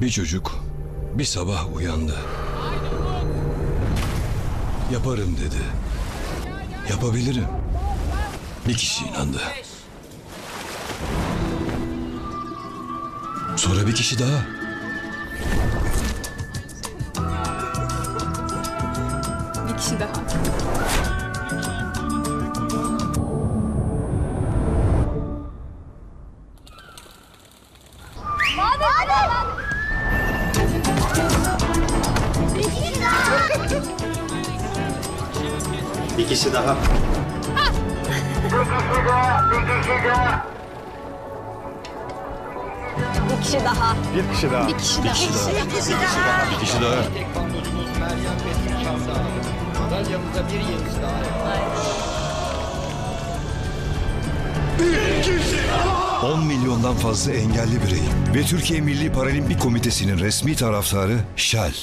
Bir çocuk bir sabah uyandı. Yaparım dedi. Yapabilirim. Bir kişi inandı. Sonra bir kişi daha. Bir kişi daha. Bir kişi daha. Bir kişi daha. Bir kişi daha. Bir kişi daha. Bir kişi daha. Madalyamıza bir yenisi daha. 10 milyondan fazla engelli birey ve Türkiye Milli Paralimpik Komitesi'nin resmi taraftarı Shell.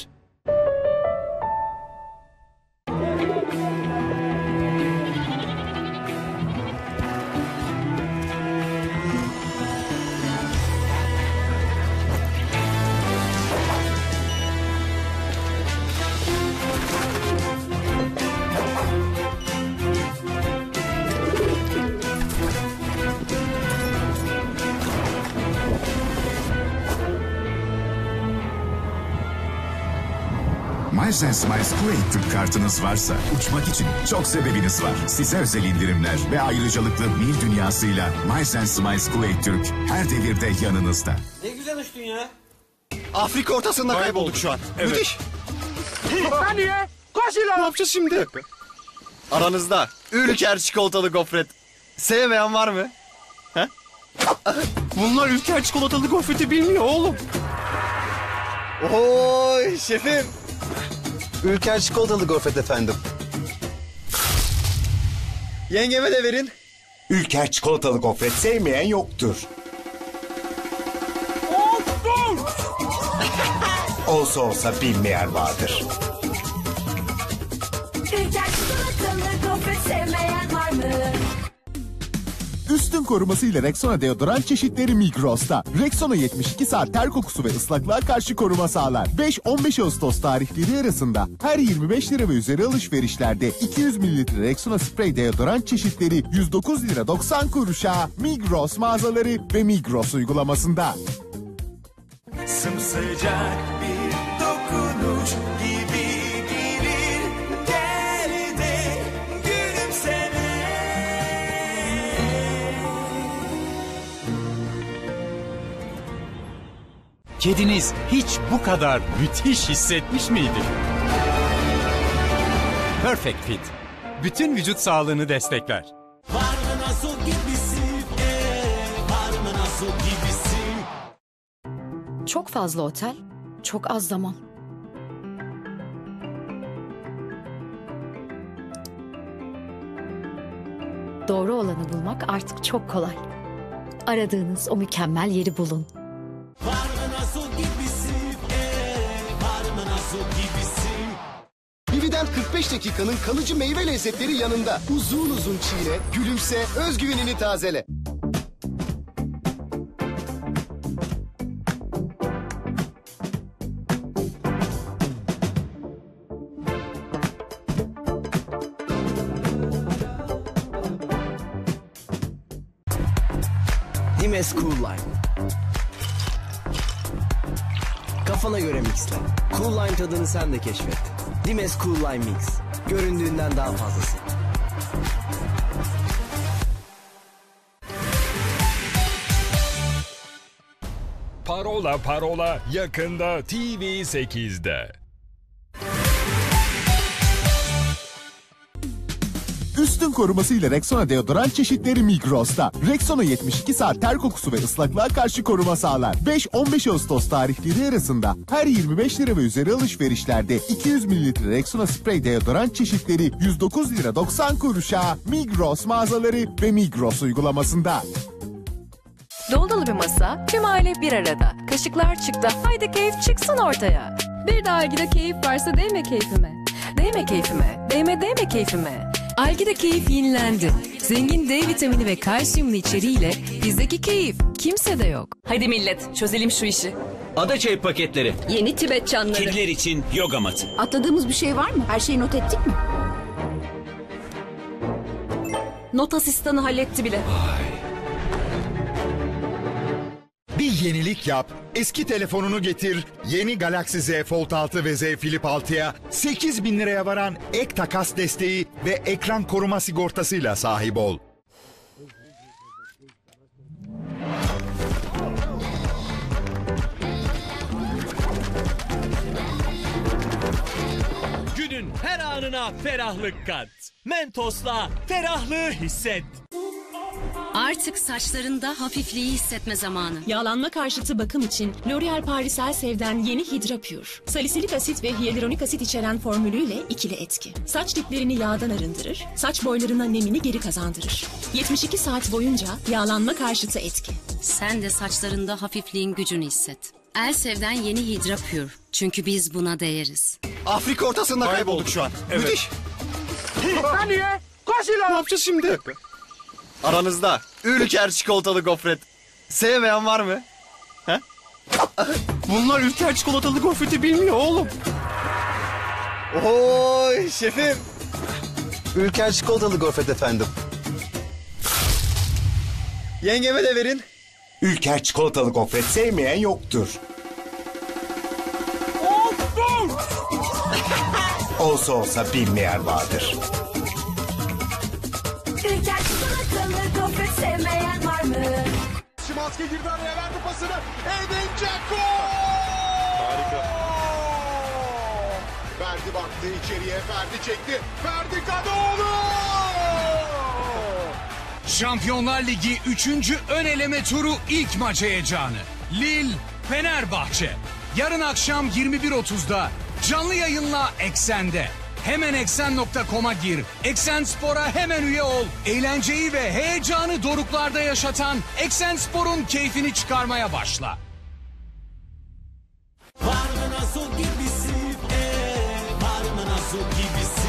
Miles and Smiles Kuwait Türk kartınız varsa uçmak için çok sebebiniz var. Size özel indirimler ve ayrıcalıklı mil dünyasıyla Miles and Smiles Kuwait Türk her devirde yanınızda. Ne güzel uçtun ya. Afrika ortasında kaybolduk şu an. Müthiş. Saniye. Koş Ne yapacağız şimdi? Aranızda ülker çikolatalı gofret. Sevmeyen var mı? He? Bunlar ülker çikolatalı gofreti bilmiyor oğlum. Oy şefim. Ülker çikolatalı gofret efendim. Yengeme de verin. Ülker çikolatalı gofret sevmeyen yoktur. olsa olsa bilmeyen vardır. Üstün korumasıyla Rexona deodorant çeşitleri Migros'ta. Rexona 72 saat ter kokusu ve ıslaklığa karşı koruma sağlar. 5-15 Ağustos tarihleri arasında her 25 lira ve üzeri alışverişlerde 200 mililitre Rexona sprey deodorant çeşitleri 109 lira 90 kuruşa Migros mağazaları ve Migros uygulamasında. Sımsıcak Kediniz hiç bu kadar müthiş hissetmiş miydi? Perfect Fit. Bütün vücut sağlığını destekler. Çok fazla otel, çok az zaman. Doğru olanı bulmak artık çok kolay. Aradığınız o mükemmel yeri bulun. Vivident 45 dakikanın kalıcı meyve lezzetleri yanında. Uzun uzun çiğne, gülümse, özgüvenini tazele. Dimes Cool Lime. Kafana göre mixle. Cool Lime tadını sen de keşfet. Dimes Cool Lime Mix. Göründüğünden daha fazlası. Parola Parola yakında TV8'de. Üstün korumasıyla Rexona deodorant çeşitleri Migros'ta. Rexona 72 saat ter kokusu ve ıslaklığa karşı koruma sağlar. 5-15 Ağustos tarihleri arasında her 25 lira ve üzeri alışverişlerde 200 mililitre Rexona sprey deodorant çeşitleri 109 lira 90 kuruşa Migros mağazaları ve Migros uygulamasında. Dolu bir masa, tüm aile bir arada. Kaşıklar çıktı, haydi keyif çıksın ortaya. Bir de Algida keyif varsa değme keyfime. Değme keyfime, değme değme keyfime. Algida keyif yenilendi. Zengin D vitamini ve kalsiyumlu içeriğiyle bizdeki keyif kimsede yok. Hadi millet çözelim şu işi. Ada çayı paketleri. Yeni Tibet çanları. Kediler için yoga matı. Atladığımız bir şey var mı? Her şeyi not ettik mi? Not asistanı halletti bile. Bir yenilik yap, eski telefonunu getir, yeni Galaxy Z Fold 6 ve Z Flip 6'ya 8 bin liraya varan ek takas desteği ve ekran koruma sigortasıyla sahip ol. Günün her anına ferahlık kat. Mentos'la ferahlığı hisset. Artık saçlarında hafifliği hissetme zamanı. Yağlanma karşıtı bakım için L'Oreal Paris Elsev'den yeni Hydra Pure. Salisilik asit ve hyaluronik asit içeren formülüyle ikili etki. Saç diplerini yağdan arındırır, saç boylarına nemini geri kazandırır. 72 saat boyunca yağlanma karşıtı etki. Sen de saçlarında hafifliğin gücünü hisset. Elsev'den yeni Hydra Pure. Çünkü biz buna değeriz. Afrika ortasında kaybolduk şu an. Müthiş. Saniye. Koş ilan. Ne yapacağız şimdi? Aranızda Ülker çikolatalı gofret. Sevmeyen var mı? He? Bunlar Ülker çikolatalı gofreti bilmiyor oğlum. Oy şefim. Ülker çikolatalı gofret efendim. Yengeme de verin. Ülker çikolatalı gofret sevmeyen yoktur. Olsa olsa bilmeyen vardır. Ülker çikolatalı gofret sevmeyen var mı? Şimanski girdi araya verdi pasını. Edin Dzeko! Harika. Ferdi baktı içeriye. Ferdi çekti. Ferdi Kadıoğlu! Şampiyonlar Ligi 3. ön eleme turu ilk maç heyecanı. Lille Fenerbahçe. Yarın akşam 21.30'da canlı yayınla Eksen'de. Hemen eksen.com'a gir. Eksen Spor'a hemen üye ol. Eğlenceyi ve heyecanı doruklarda yaşatan Eksen Spor'un keyfini çıkarmaya başla. Var mı nasıl gibisi? Ee, var mı nasıl gibisi?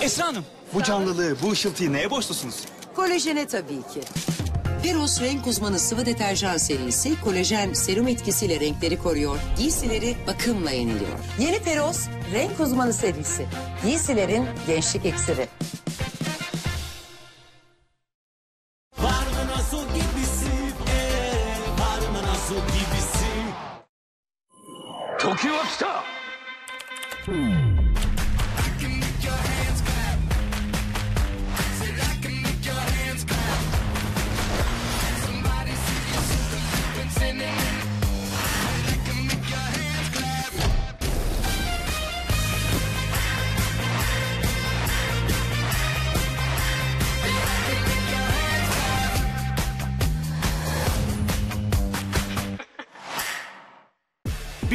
Esra Hanım, bu canlılığı, bu ışıltıyı neye borçlusunuz? Kolajene tabii ki. Peros renk uzmanı sıvı deterjan serisi kolajen serum etkisiyle renkleri koruyor, giysileri bakımla yeniliyor. Yeni Peros renk uzmanı serisi. Giysilerin gençlik iksiri. Var mı nasıl gibisi?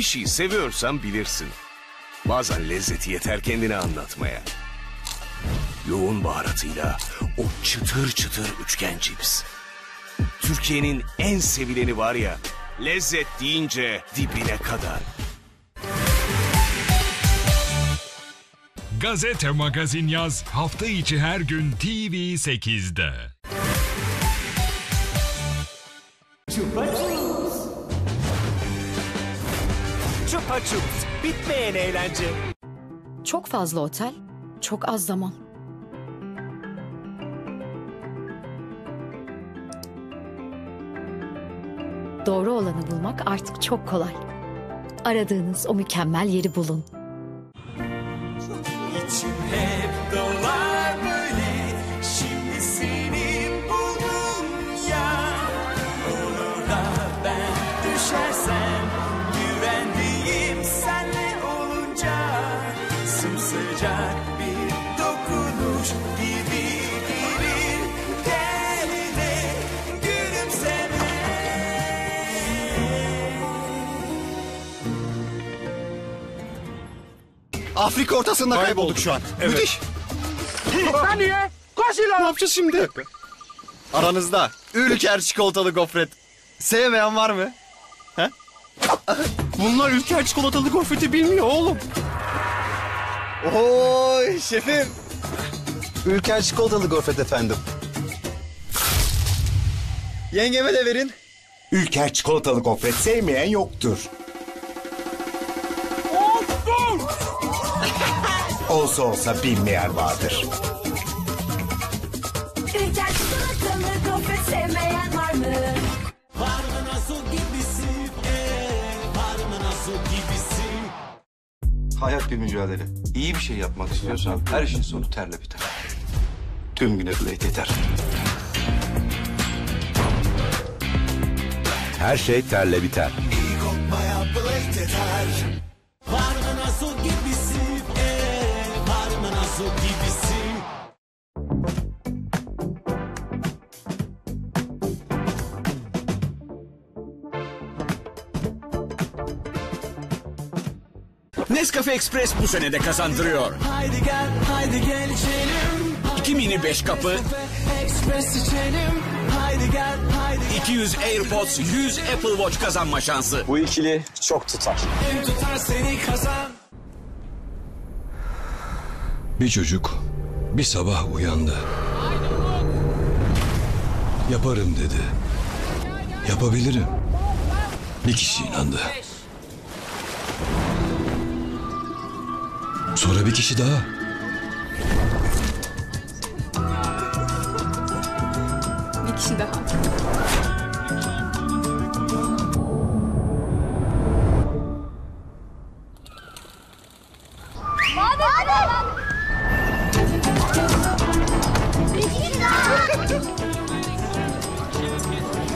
Bir şey seviyorsan bilirsin. Bazen lezzeti yeter kendini anlatmaya. Yoğun baharatıyla o çıtır çıtır üçgen cips. Türkiye'nin en sevileni var ya, lezzet deyince dibine kadar. Gazete Magazin Yaz hafta içi her gün TV8'de. Chupa Chups. Bitmeyen eğlence. Çok fazla otel, çok az zaman. Doğru olanı bulmak artık çok kolay. Aradığınız o mükemmel yeri bulun. Afrika ortasında kaybolduk şu an. Müthiş. Saniye. Koş ilan. Ne yapacağız şimdi? Aranızda Ülker çikolatalı gofret. Sevmeyen var mı? He? Bunlar Ülker çikolatalı gofreti bilmiyor oğlum. Oy şefim. Ülker çikolatalı gofret efendim. Yengeme de verin. Ülker çikolatalı gofret sevmeyen yoktur. Olsa olsa bilmeyen vardır. Ee, var mı nasıl gibisi? Hayat bir mücadele. İyi bir şey yapmak istiyorsan her işin sonu terle biter. Tüm güne Blade yeter. Her şey terle biter. Kokmaya Blade yeter. Nescafe Express bu sene de kazandırıyor. Haydi gel, haydi gel içelim. 2 mini 5 kapı, Express içelim. Haydi gel, haydi 200 AirPods, 100 Apple Watch kazanma şansı. Bu ikili çok tutar. Kim tutar seni kazan. Bir çocuk bir sabah uyandı. Yaparım dedi. Yapabilirim. Bir kişi inandı. Sonra bir kişi daha. Bir kişi daha.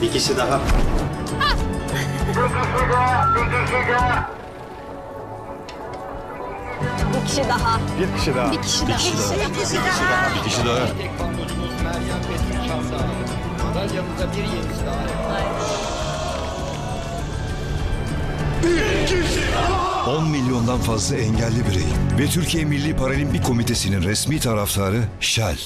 Bir kişi daha. Bir kişi daha. Bir kişi daha. Bir kişi daha. Bir kişi daha. Bir kişi daha. Meryem Betül Şansa. Madalyamıza bir yenisi daha. 10 milyondan fazla engelli birey ve Türkiye Milli Paralimpik Komitesi'nin resmi taraftarı Shell.